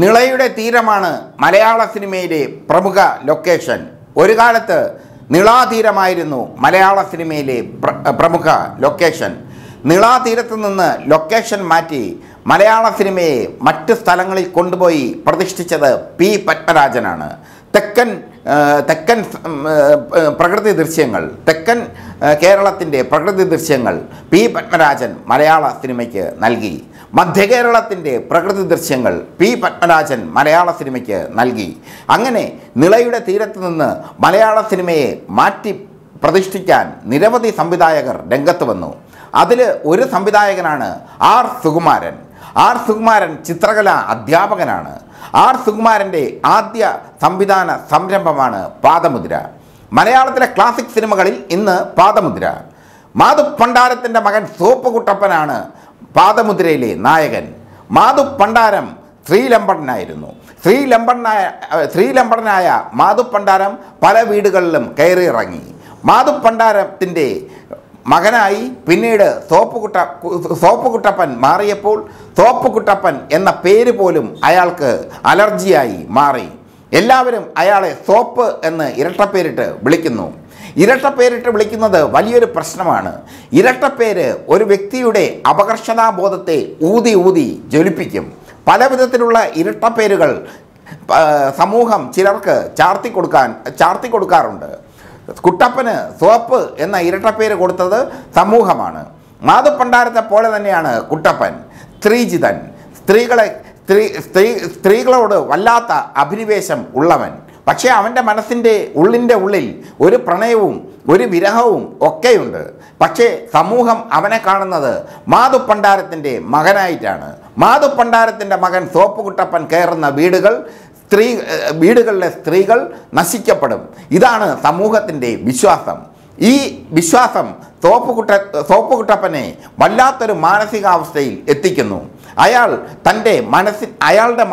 നിളയുടെ തീരമാണ് മലയാള സിനിമയിലെ പ്രമുഖ ലൊക്കേഷൻ. ഒരു കാലത്ത് നിളാതീരമായിരുന്നു മലയാള സിനിമയിലെ പ്രമുഖ ലൊക്കേഷൻ. നിളാതീരത്ത് നിന്ന് ലൊക്കേഷൻ മാറ്റി മലയാള സിനിമയെ മറ്റ് സ്ഥലങ്ങളിൽ കൊണ്ടുപോയി പ്രതിഷ്ഠിച്ചത് പി പത്മരാജനാണ്. തെക്കൻ തെക്കൻ പ്രകൃതി ദൃശ്യങ്ങൾ തെക്കൻ കേരളത്തിന്റെ പ്രകൃതി ദൃശ്യങ്ങൾ പി പത്മരാജൻ മലയാള സിനിമയ്ക്ക് നൽകി. മധ്യകേരളത്തിന്റെ പ്രകൃതി ദൃശ്യങ്ങൾ പി പത്മരാജൻ മലയാള സിനിമയ്ക്ക് നൽകി. അങ്ങനെ നിളയുടെ തീരത്ത് നിന്ന് മലയാള സിനിമയെ മാറ്റി പ്രതിഷ്ഠിക്കാൻ നിരവധി സംവിധായകർ രംഗത്ത് വന്നു. അതിൽ ഒരു സംവിധായകനാണ് ആർ സുകുമാരൻ. ആർ സുകുമാരൻ ചിത്രകല അധ്യാപകനാണ്. ആർ സുകുമാരന്റെ ആദ്യ സംവിധാന സംരംഭമാണ് പാദമുദ്ര. മലയാളത്തിലെ ക്ലാസിക് സിനിമകളിൽ ഇന്ന് പാദമുദ്ര. മാധു പണ്ടാരത്തിന്റെ മകൻ സോപ്പ് കുട്ടപ്പനാണ് പാദമുദ്രയിലെ നായകൻ. മാധു പണ്ടാരം ശ്രീലമ്പടനായിരുന്നു. ശ്രീലമ്പടനായ ശ്രീലമ്പടനായ മാധു പണ്ടാരം പല വീടുകളിലും കയറിയിറങ്ങി. മാധു പണ്ടാരത്തിന്റെ മകനായി പിന്നീട് സോപ്പുകുട്ട സോപ്പുകുട്ടപ്പൻ മാറിയപ്പോൾ സോപ്പുകുട്ടപ്പൻ എന്ന പേര് പോലും അയാൾക്ക് അലർജിയായി മാറി. എല്ലാവരും അയാളെ സോപ്പ് എന്ന് ഇരട്ടപ്പേരിട്ട് വിളിക്കുന്നു. ഇരട്ടപ്പേരിട്ട് വിളിക്കുന്നത് വലിയൊരു പ്രശ്നമാണ്. ഇരട്ടപ്പേര് ഒരു വ്യക്തിയുടെ അപകർഷതാബോധത്തെ ഊതി ഊതി ജ്വലിപ്പിക്കും. പല വിധത്തിലുള്ള ഇരട്ടപ്പേരുകൾ സമൂഹം ചിലർക്ക് ചാർത്തി കൊടുക്കാൻ ചാർത്തി കൊടുക്കാറുണ്ട് കുട്ടപ്പന് സോപ്പ് എന്ന ഇരട്ടപ്പേര് കൊടുത്തത് സമൂഹമാണ്. മാധുപ്പണ്ടാരത്തെ പോലെ തന്നെയാണ് കുട്ടപ്പൻ സ്ത്രീജിതൻ സ്ത്രീകളെ സ്ത്രീ സ്ത്രീ സ്ത്രീകളോട് വല്ലാത്ത അഭിനിവേശം ഉള്ളവൻ. പക്ഷേ അവന്റെ മനസ്സിന്റെ ഉള്ളിന്റെ ഉള്ളിൽ ഒരു പ്രണയവും ഒരു വിരഹവും ഒക്കെയുണ്ട്. പക്ഷേ സമൂഹം അവനെ കാണുന്നത് മാധുപ്പണ്ടാരത്തിന്റെ മകനായിട്ടാണ്. മാധുപ്പണ്ടാരത്തിന്റെ മകൻ സോപ്പുകുട്ടപ്പൻ കയറുന്ന വീടുകൾ സ്ത്രീ വീടുകളിലെ സ്ത്രീകൾ നശിക്കപ്പെടും. ഇതാണ് സമൂഹത്തിന്റെ വിശ്വാസം. ഈ വിശ്വാസം തോപ്പുകുട്ട തോപ്പുകുട്ടപ്പനെ വല്ലാത്തൊരു മാനസികാവസ്ഥയിൽ എത്തിക്കുന്നു. അയാൾ തന്റെ മനസ്സിൽ അയാളുടെ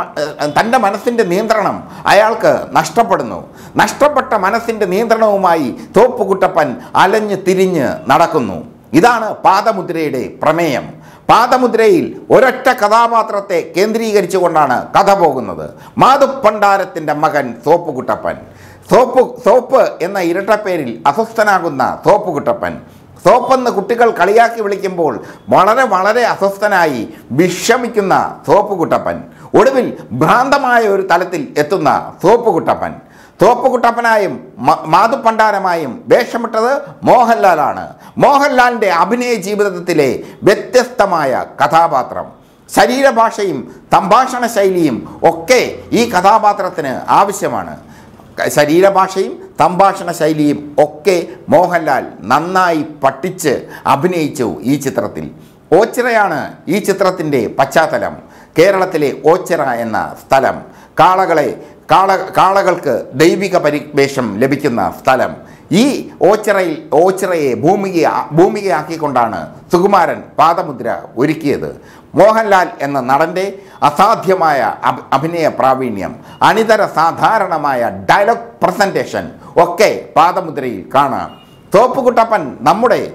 തന്റെ മനസ്സിന്റെ നിയന്ത്രണം അയാൾക്ക് നഷ്ടപ്പെടുന്നു. നഷ്ടപ്പെട്ട മനസ്സിന്റെ നിയന്ത്രണവുമായി തോപ്പുകുട്ടപ്പൻ അലഞ്ഞ് തിരിഞ്ഞ് നടക്കുന്നു. ഇതാണ് പാദമുദ്രയുടെ പ്രമേയം. പാദമുദ്രയിൽ ഒരൊറ്റ കഥാപാത്രത്തെ കേന്ദ്രീകരിച്ചുകൊണ്ടാണ് കഥ പോകുന്നത്. മാധുപ്പണ്ടാരത്തിന്റെ മകൻ സോപ്പുകുട്ടപ്പൻ. സോപ്പ് സോപ്പ് എന്ന ഇരട്ടപ്പേരിൽ അസ്വസ്ഥനാകുന്ന സോപ്പുകുട്ടപ്പൻ. സോപ്പെന്ന് കുട്ടികൾ കളിയാക്കി വിളിക്കുമ്പോൾ വളരെ വളരെ അസ്വസ്ഥനായി വിഷമിക്കുന്ന സോപ്പുകുട്ടപ്പൻ. ഒടുവിൽ ഭ്രാന്തമായ ഒരു തലത്തിൽ എത്തുന്ന സോപ്പുകുട്ടപ്പൻ. തോപ്പുകുട്ടപ്പനായും മാതുപ്പണ്ടാരമായും വേഷമിട്ടത് മോഹൻലാലാണ്. മോഹൻലാലിന്റെ അഭിനയ ജീവിതത്തിലെ വ്യത്യസ്തമായ കഥാപാത്രം. ശരീരഭാഷയും സംഭാഷണ ശൈലിയും ഒക്കെ ഈ കഥാപാത്രത്തിന് ആവശ്യമാണ്. ശരീരഭാഷയും സംഭാഷണ ശൈലിയും ഒക്കെ മോഹൻലാൽ നന്നായി പഠിച്ച് അഭിനയിച്ചു ഈ ചിത്രത്തിൽ. ഓച്ചിറയാണ് ഈ ചിത്രത്തിന്റെ പശ്ചാത്തലം. കേരളത്തിലെ ഓച്ചിറ എന്ന സ്ഥലം. കാളകളെ കാള കാളകൾക്ക് ദൈവിക പരിവേഷം ലഭിക്കുന്ന സ്ഥലം. ഈ ഓച്ചിറയിൽ ഓച്ചിറയെ ഭൂമിക ഭൂമികയാക്കിക്കൊണ്ടാണ് സുകുമാരൻ പാദമുദ്ര ഒരുക്കിയത്. മോഹൻലാൽ എന്ന നടന്റെ അസാധ്യമായ അഭ- അഭിനയ പ്രാവീണ്യം അനിതര സാധാരണമായ ഡയലോഗ് പ്രസന്റേഷൻ ഒക്കെ പാദമുദ്രയിൽ കാണാം. തോപ്പുകുട്ടപ്പൻ നമ്മുടെ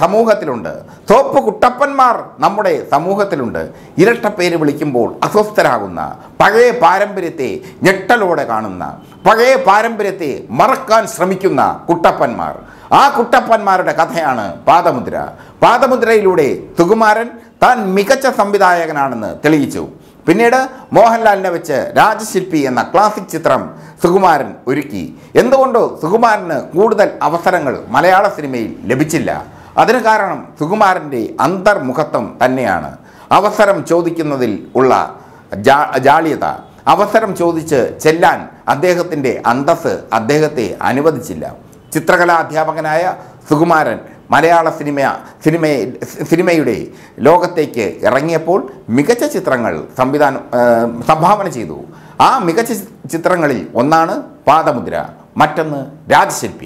സമൂഹത്തിലുണ്ട്. തോപ്പ് കുട്ടപ്പന്മാർ നമ്മുടെ സമൂഹത്തിലുണ്ട്. ഇരട്ട പേര് വിളിക്കുമ്പോൾ അസ്വസ്ഥരാകുന്ന പഴയ പാരമ്പര്യത്തെ ഞെട്ടലോടെ കാണുന്ന പഴയ പാരമ്പര്യത്തെ മറക്കാൻ ശ്രമിക്കുന്ന കുട്ടപ്പന്മാർ. ആ കുട്ടപ്പന്മാരുടെ കഥയാണ് പാദമുദ്ര. പാദമുദ്രയിലൂടെ സുകുമാരൻ താൻ മികച്ച സംവിധായകനാണെന്ന് തെളിയിച്ചു. പിന്നീട് മോഹൻലാലിനെ വെച്ച് രാജശില്പി എന്ന ക്ലാസിക് ചിത്രം സുകുമാരൻ ഒരുക്കി. എന്തുകൊണ്ടോ സുകുമാരന് കൂടുതൽ അവസരങ്ങൾ മലയാള സിനിമയിൽ ലഭിച്ചില്ല. അതിന് കാരണം സുകുമാരന്റെ അന്തർമുഖത്വം തന്നെയാണ്. അവസരം ചോദിക്കുന്നതിൽ ഉള്ള ജാള്യത. അവസരം ചോദിച്ച് ചെല്ലാൻ അദ്ദേഹത്തിന്റെ അന്തസ് അദ്ദേഹത്തെ അനുവദിച്ചില്ല. ചിത്രകലാ അധ്യാപകനായ സുകുമാരൻ മലയാള സിനിമ സിനിമയെ സിനിമയുടെ ലോകത്തേക്ക് ഇറങ്ങിയപ്പോൾ മികച്ച ചിത്രങ്ങൾ സംവിധാനം സംഭാവന ചെയ്തു. ആ മികച്ച ചിത്രങ്ങളിൽ ഒന്നാണ് പാദമുദ്ര മറ്റൊന്ന് രാജശില്പി.